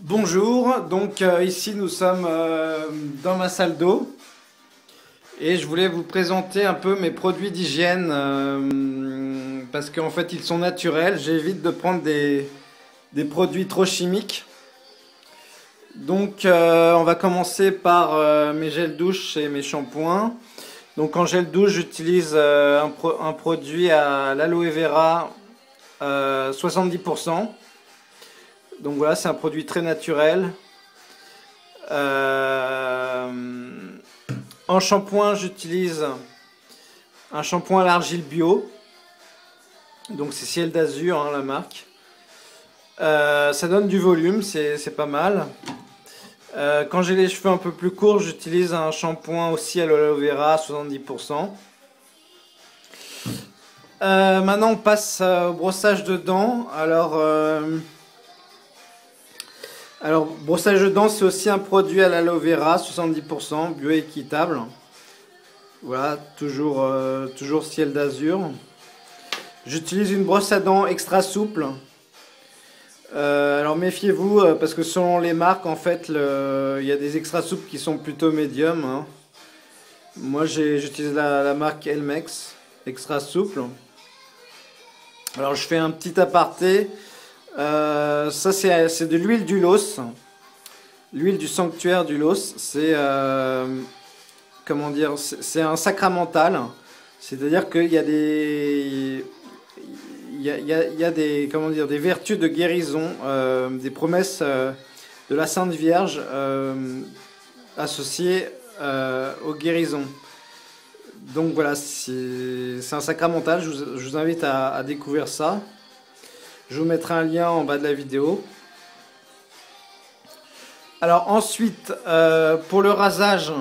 Bonjour, donc euh, ici nous sommes euh, dans ma salle d'eau et je voulais vous présenter un peu mes produits d'hygiène euh, parce qu'en fait ils sont naturels, j'évite de prendre des, produits trop chimiques. Donc on va commencer par mes gels douche et mes shampoings. Donc en gel douche j'utilise un, produit à l'aloe vera 70%. Donc voilà, c'est un produit très naturel. Euh, en shampoing, j'utilise un shampoing à l'argile bio. Donc c'est Ciel d'Azur, hein, la marque. Euh, ça donne du volume, c'est pas mal. Euh, quand j'ai les cheveux un peu plus courts, j'utilise un shampoing aussi à l'aloe vera à 70%. maintenant, on passe au brossage de dents. Alors, alors, brossage de dents, c'est aussi un produit à l'aloe vera, 70%, bioéquitable. Voilà, toujours, euh, toujours ciel d'azur. J'utilise une brosse à dents extra souple. Euh, alors méfiez-vous, euh, parce que selon les marques, en fait, il y a des extra souples qui sont plutôt médium. Hein. Moi, j'utilise la, la, marque Elmex, extra souple. Alors, je fais un petit aparté. Euh, ça, c'est de l'huile du los. L'huile du sanctuaire du los, c'est euh, comment dire, c'est un sacramental. C'est-à-dire qu'il y a des il y, a, des comment dire des vertus de guérison, euh, des promesses de la Sainte Vierge associées aux guérisons. Donc voilà, c'est un sacramental. Je vous, invite à découvrir ça. Je vous mettrai un lien en bas de la vidéo. Alors ensuite, euh, pour le rasage,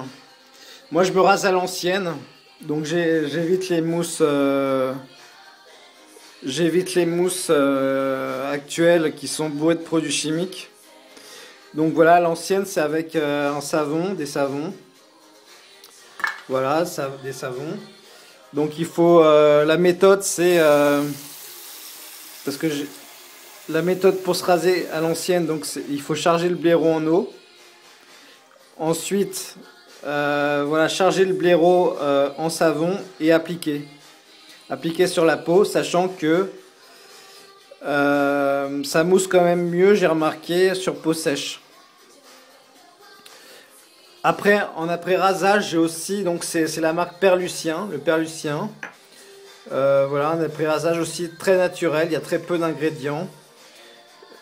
moi je me rase à l'ancienne. Donc j'évite les mousses, euh, j'évite les mousses euh, actuelles qui sont bourrées de produits chimiques. Donc voilà, l'ancienne c'est avec un savon, des savons. Voilà, des savons. Donc il faut, la méthode c'est parce que la méthode pour se raser à l'ancienne, donc il faut charger le blaireau en eau. Ensuite, euh, voilà, charger le blaireau euh, en savon et appliquer. Appliquer sur la peau, sachant que euh, ça mousse quand même mieux, j'ai remarqué, sur peau sèche. Après, en après rasage, j'ai aussi, donc c'est la marque Perlucien, le Perlucien. Voilà, un après rasage aussi très naturel, il y a très peu d'ingrédients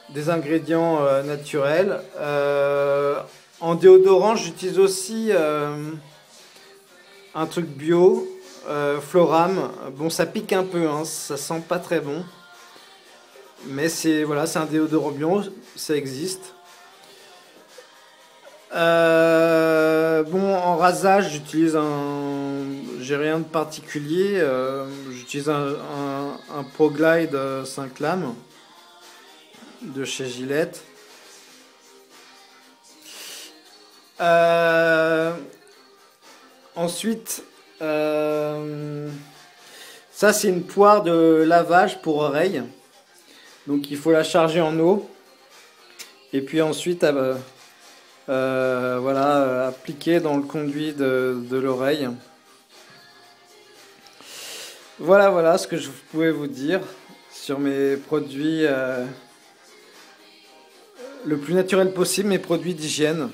des ingrédients euh, naturels. Euh, en déodorant, j'utilise aussi euh, un truc bio, Floram. Bon, ça pique un peu, hein, ça sent pas très bon. Mais c'est voilà, c'est un déodorant bio, ça existe. bon, en rasage, j'utilise un. J'ai rien de particulier. j'utilise un, un ProGlide 5 lames de chez Gillette. Euh, ensuite, euh, ça c'est une poire de lavage pour oreille. Donc il faut la charger en eau. Et puis ensuite, euh, voilà, appliquer dans le conduit de l'oreille. Voilà, voilà ce que je pouvais vous dire sur mes produits le plus naturel possible mes produits d'hygiène.